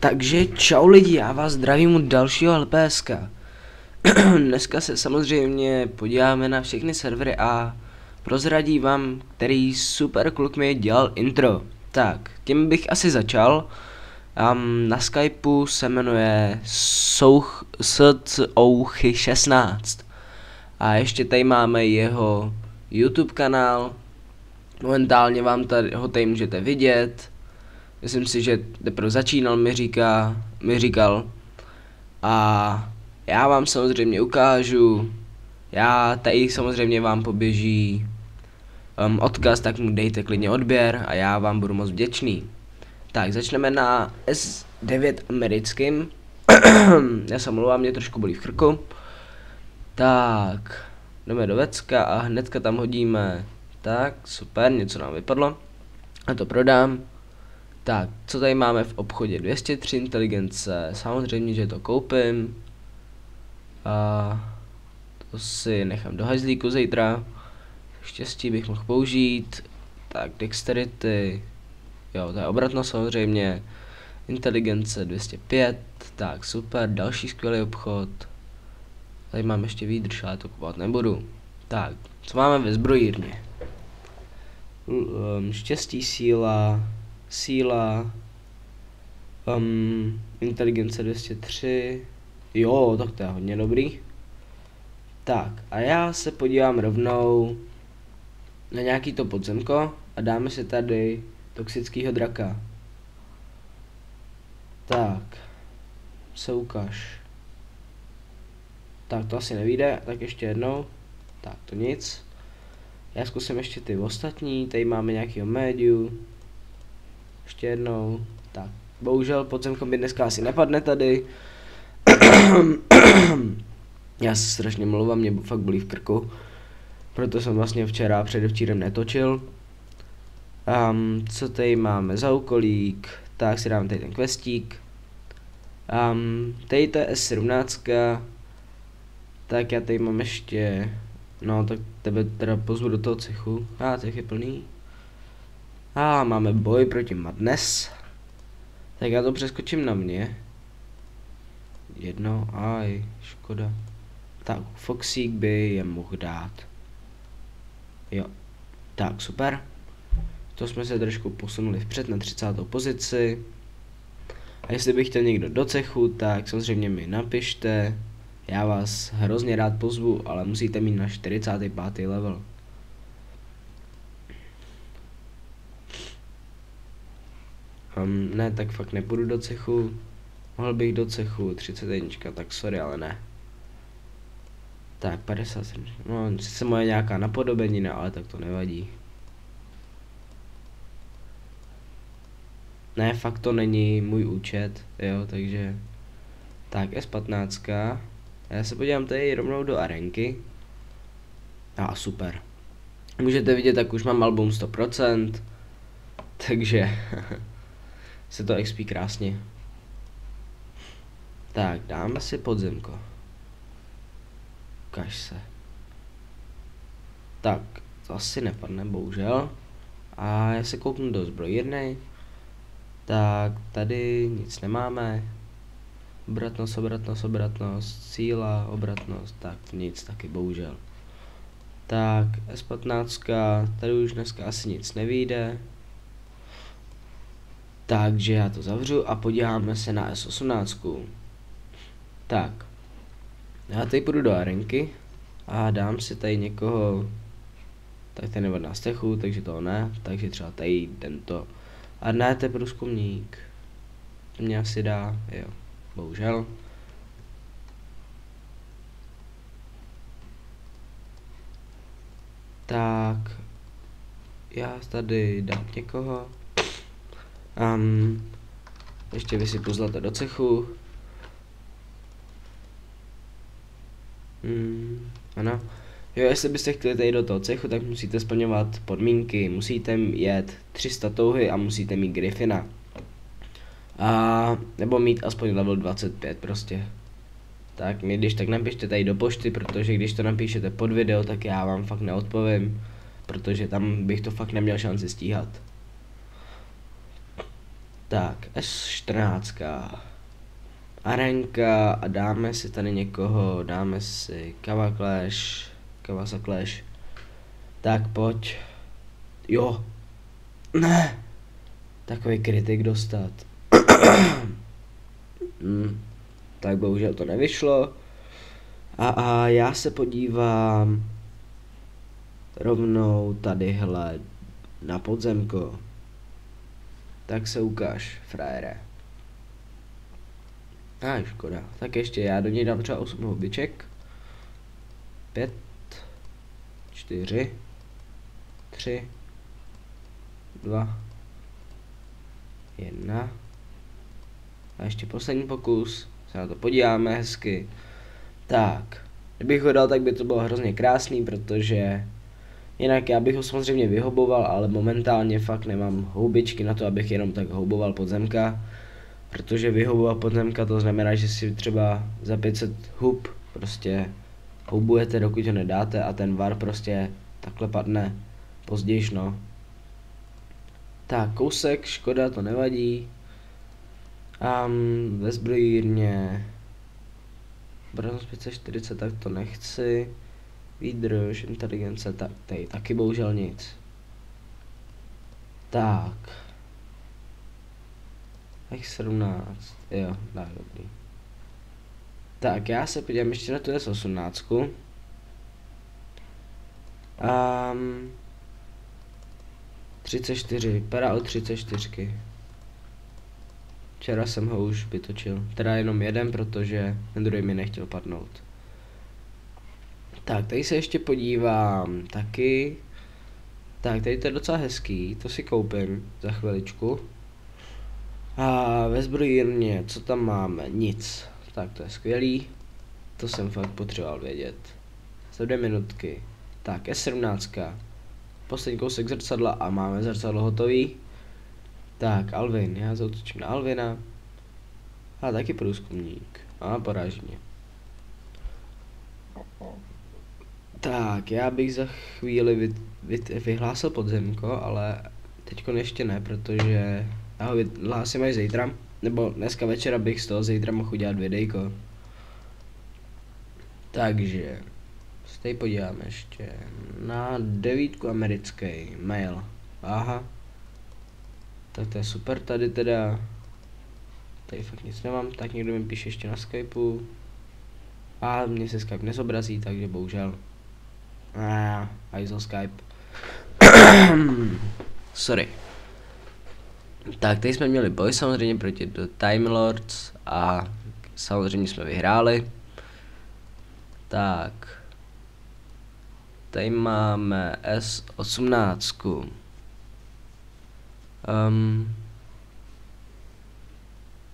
Takže čau lidi, já vás zdravím u dalšího LPSK. Dneska se samozřejmě podíváme na všechny servery a prozradí vám, který super kluk mi dělal intro. Tak, tím bych asi začal. Um, na Skypeu se jmenuje Souch, Souchy 16 A ještě tady máme jeho YouTube kanál. Momentálně vám tady, ho tady můžete vidět. Myslím si, že teprve začínal, mi říká, mi říkal. A já vám samozřejmě ukážu. Já tady samozřejmě vám poběží um, odkaz, tak mu dejte klidně odběr a já vám budu moc vděčný. Tak, začneme na S9 americkým. já se mluvám, mě trošku bolí v krku. Tak, jdeme do vecka a hnedka tam hodíme. Tak, super, něco nám vypadlo. A to prodám. Tak, co tady máme v obchodě? 203 inteligence, samozřejmě, že to koupím. A to si nechám do hajzlíku zítra. Štěstí bych mohl použít. Tak, dexterity. Jo, to je obratnost samozřejmě. Inteligence 205. Tak, super, další skvělý obchod. Tady mám ještě výdrž, ale to kupovat nebudu. Tak, co máme ve zbrojírně? Um, štěstí, síla, síla, um, inteligence 203, jo, tak to je hodně dobrý. Tak, a já se podívám rovnou na nějaký to podzemko a dáme si tady toxického draka. Tak, se ukáž. Tak, to asi nevíde, tak ještě jednou. Tak, to nic. Já zkusím ještě ty ostatní, tady máme nějakýho médiu. Ještě jednou. Tak, bohužel podzemko mi dneska asi nepadne tady. Já se strašně mluvám, mě fakt bolí v krku. Proto jsem vlastně včera předevčírem netočil. Um, co tady máme za úkolík? Tak si dám tady ten questík. Um, tady to je S17. Tak já tady mám ještě... No, tak tebe teda pozvu do toho cechu. A, ah, cech je plný. A máme boj proti Madness. Tak já to přeskočím na mě. Jedno, aj, škoda. Tak, Foxík by je mohl dát. Jo. Tak, super. To jsme se trošku posunuli vpřed na 30. pozici. A jestli bych chtěl někdo do cechu, tak samozřejmě mi napište. Já vás hrozně rád pozvu, ale musíte mít na 45. level. Um, ne, tak fakt nepůjdu do cechu. Mohl bych do cechu 31, tak sorry, ale ne. Tak, 57. No, sice moje nějaká napodobenina, ale tak to nevadí. Ne, fakt to není můj účet, jo, takže... Tak, S15. Já se podívám tady rovnou do arenky. A ah, super. Můžete vidět, tak už mám album 100%. Takže... se to XP krásně. Tak, dáme si podzemko. Kaž se. Tak, to asi nepadne, bohužel. A já se kouknu do zbrojírny. Tak, tady nic nemáme. Obratnost, obratnost, obratnost, síla, obratnost, tak nic taky, bohužel. Tak, S15, tady už dneska asi nic nevíde. Takže já to zavřu a podíváme se na S18. Tak. Já tady půjdu do arenky a dám si tady někoho, tak ten nebo na stechu, takže to ne, takže třeba tady tento. A ne, to je průzkumník. To mě asi dá, jo, bohužel. Tak, já tady dám někoho. Um, ještě vysypu zlato do cechu. Hmm, ano. Jo, jestli byste chtěli tady do toho cechu, tak musíte splňovat podmínky. Musíte jet 300 touhy a musíte mít Griffina. A, nebo mít aspoň level 25 prostě. Tak mi když tak napište tady do pošty, protože když to napíšete pod video, tak já vám fakt neodpovím. Protože tam bych to fakt neměl šanci stíhat. Tak, S14. Arenka a dáme si tady někoho, dáme si Kava Clash, Kavasa Clash. Tak pojď. Jo. Ne. Takový kritik dostat. hmm. Tak bohužel to nevyšlo. A, a já se podívám rovnou tadyhle na podzemko. Tak se ukáž, frajere. A ah, škoda. Tak ještě já do něj dám třeba 8 hobiček. 5, 4, 3, 2, 1. A ještě poslední pokus. Se na to podíváme hezky. Tak. Kdybych ho dal, tak by to bylo hrozně krásný, protože jinak já bych ho samozřejmě vyhoboval, ale momentálně fakt nemám houbičky na to, abych jenom tak houboval podzemka. Protože vyhobovat podzemka to znamená, že si třeba za 500 hub prostě houbujete, dokud ho nedáte a ten var prostě takhle padne později, no. Tak, kousek, škoda, to nevadí. Um, ve zbrojírně Bronze 540, tak to nechci. Výdrž, inteligence, tak tady taky bohužel nic. Tak. X17, jo, tak dobrý. Tak, já se podívám ještě na tu S18. Um, 34, para o 34. Včera jsem ho už vytočil. Teda jenom jeden, protože ten druhý mi nechtěl padnout. Tak, tady se ještě podívám taky. Tak, tady to je docela hezký, to si koupím za chviličku. A ve zbrojírně, co tam máme? Nic. Tak to je skvělý. To jsem fakt potřeboval vědět. Za dvě minutky. Tak, S17. Poslední kousek zrcadla a máme zrcadlo hotový. Tak, Alvin, já zautočím na Alvina. A taky průzkumník. A poráží mě. Tak, já bych za chvíli vy, vy, vyhlásil podzemko, ale teďko ještě ne, protože já ho vyhlásím až zítra. Nebo dneska večera bych z toho zítra mohl udělat videjko. Takže, se tady podíváme ještě na devítku americký mail. Aha, tak to je super tady teda. Tady fakt nic nemám, tak někdo mi píše ještě na Skypeu. A mě se Skype nezobrazí, takže bohužel. A ah, Skype. Sorry. Tak, tady jsme měli boj samozřejmě proti do Time Lords a samozřejmě jsme vyhráli. Tak. Tady máme S18. Um,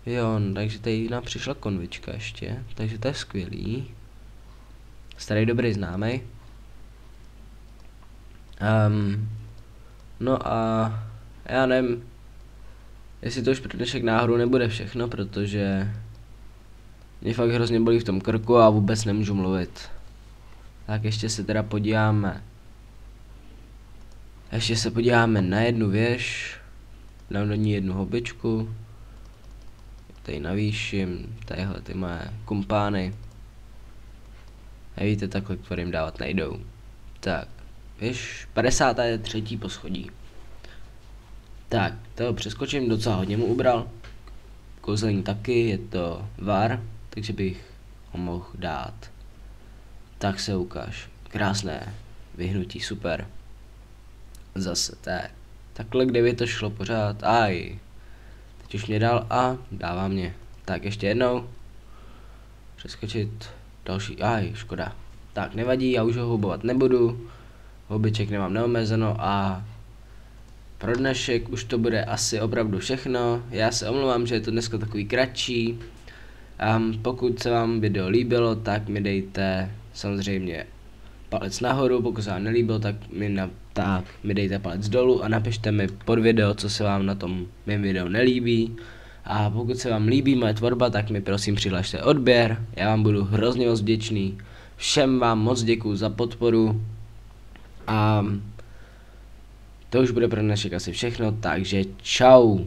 jo, takže tady nám přišla konvička ještě, takže to je skvělý. Starý dobrý známý. Um, no a já nevím, jestli to už pro dnešek náhodou nebude všechno, protože mě fakt hrozně bolí v tom krku a vůbec nemůžu mluvit. Tak ještě se teda podíváme. Ještě se podíváme na jednu věž. Dám do ní jednu hobičku. Tady navýším, tadyhle ty moje kumpány. A víte, takhle kterým dávat nejdou. Tak, víš, 53. poschodí. Tak, to přeskočím, docela hodně mu ubral. Kouzlení taky, je to var, takže bych ho mohl dát. Tak se ukáž. Krásné vyhnutí, super. Zase tak. Takhle, kde by to šlo pořád. Aj. Teď už mě dal a dává mě. Tak ještě jednou. Přeskočit další. Aj, škoda. Tak, nevadí, já už ho hubovat nebudu. Hobiček nemám neomezeno a pro dnešek už to bude asi opravdu všechno. Já se omlouvám, že je to dneska takový kratší. Um, pokud se vám video líbilo, tak mi dejte samozřejmě palec nahoru, pokud se vám nelíbilo, tak mi, na, tak mi dejte palec dolů a napište mi pod video, co se vám na tom mém videu nelíbí. A pokud se vám líbí moje tvorba, tak mi prosím přihlašte odběr, já vám budu hrozně moc vděčný. Všem vám moc děkuji za podporu a to už bude pro dnešek asi všechno, takže čau.